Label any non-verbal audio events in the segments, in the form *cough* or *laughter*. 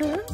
Let's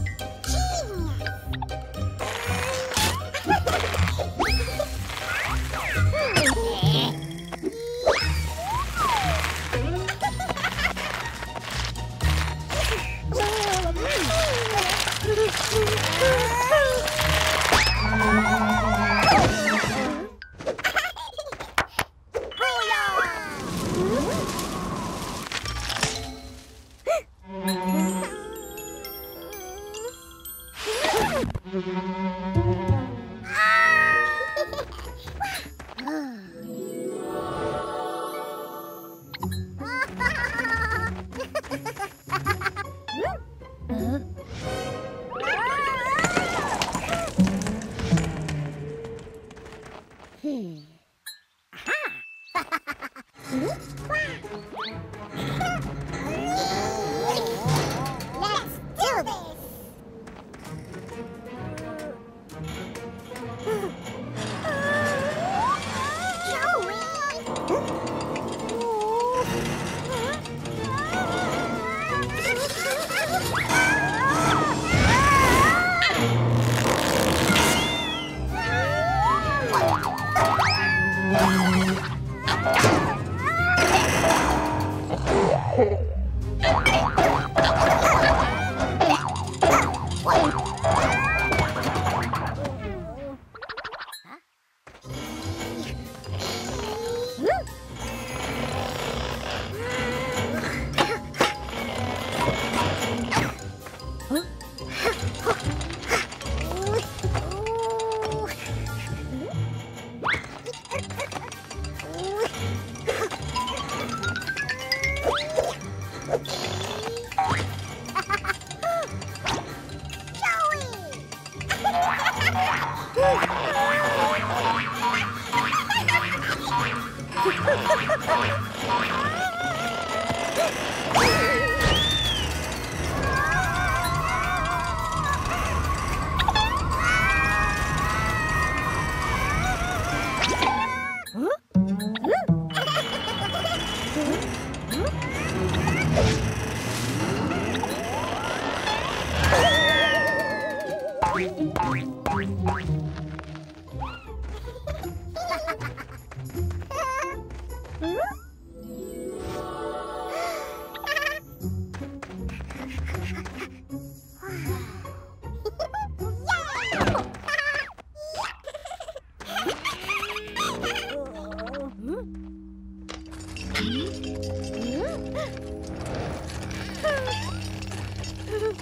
ハハ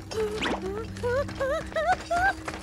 ハハ!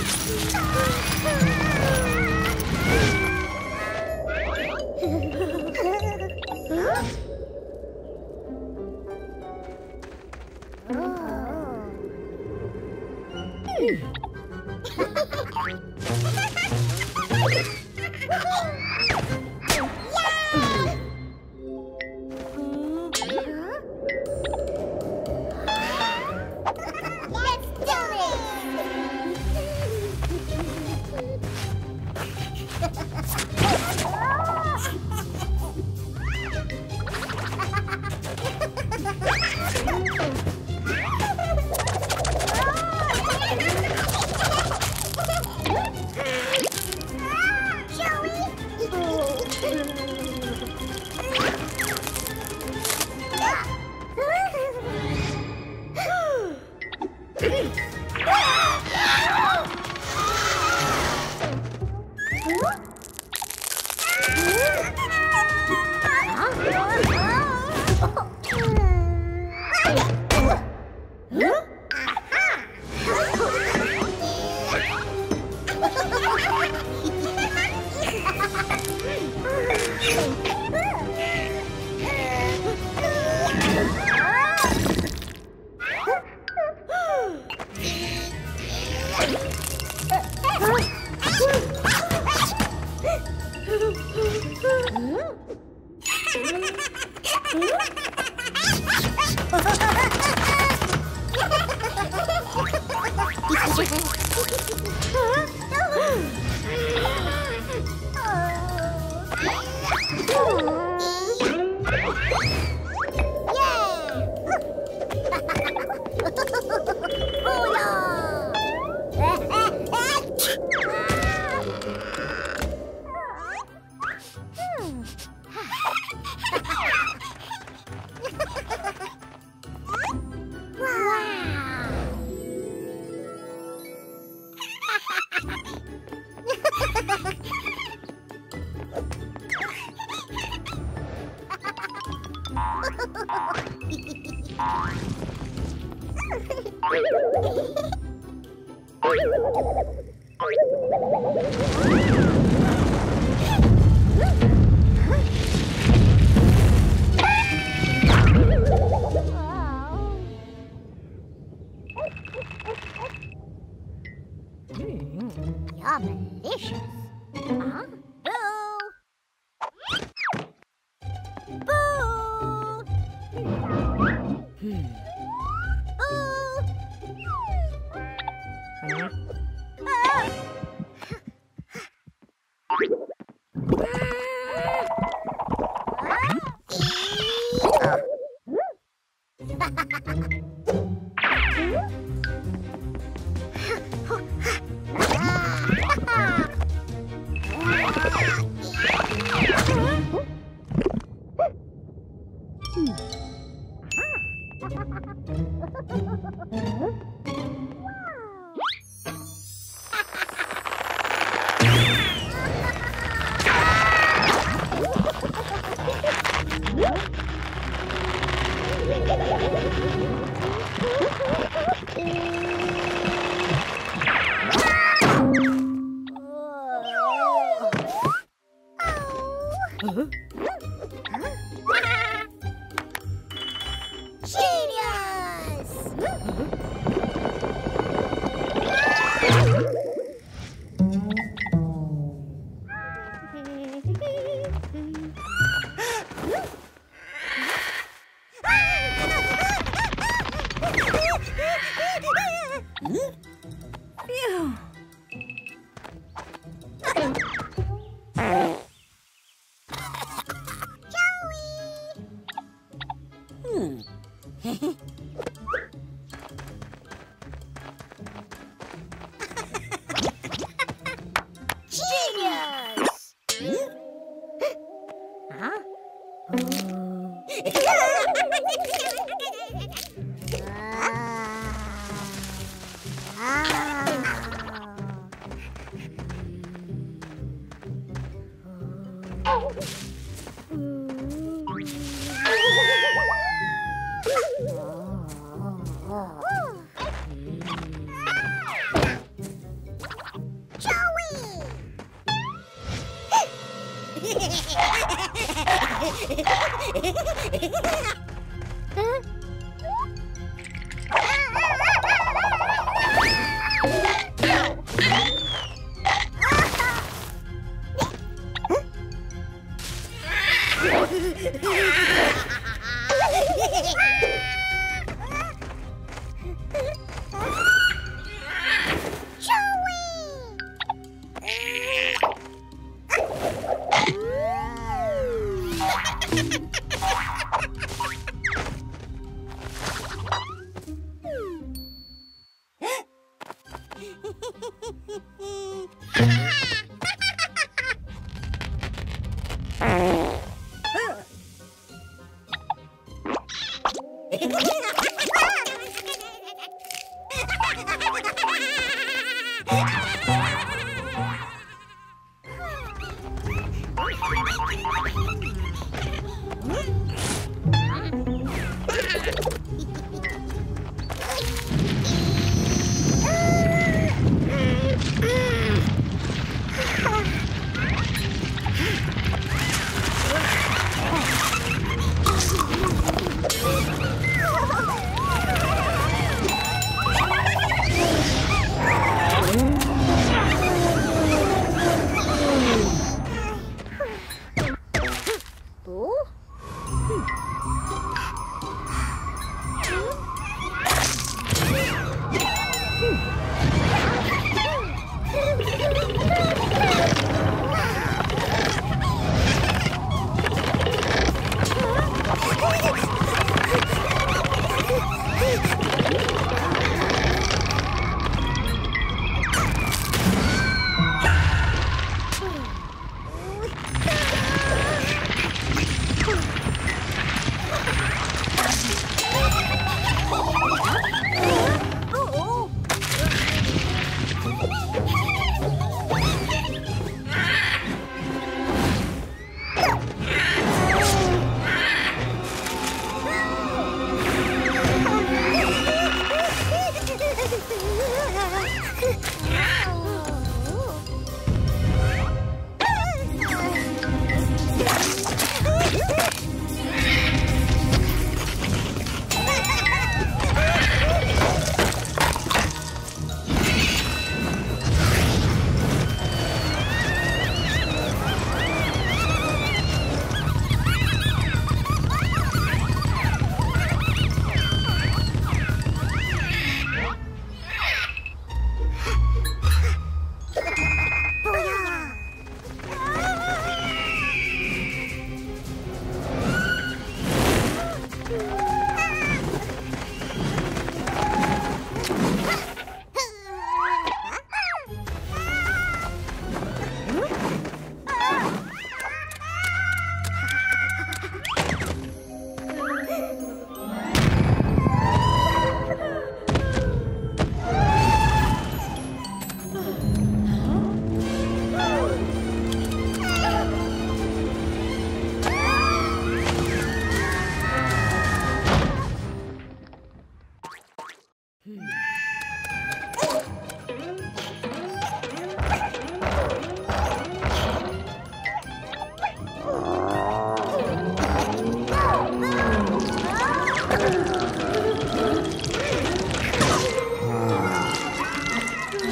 Ah! *laughs* Ah.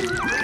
Yeah.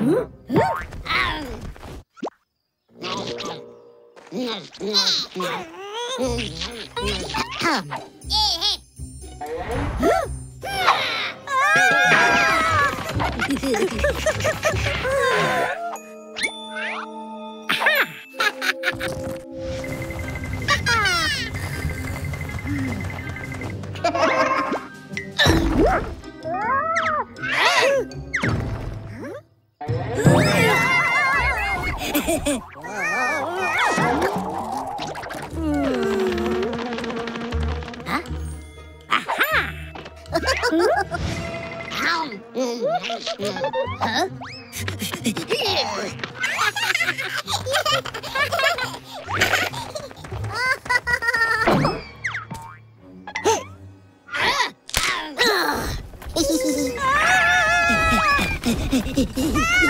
Ha ha ha! Oh. *laughs* *laughs*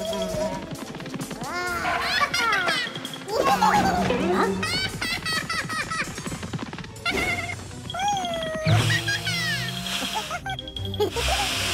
Ha ha ha!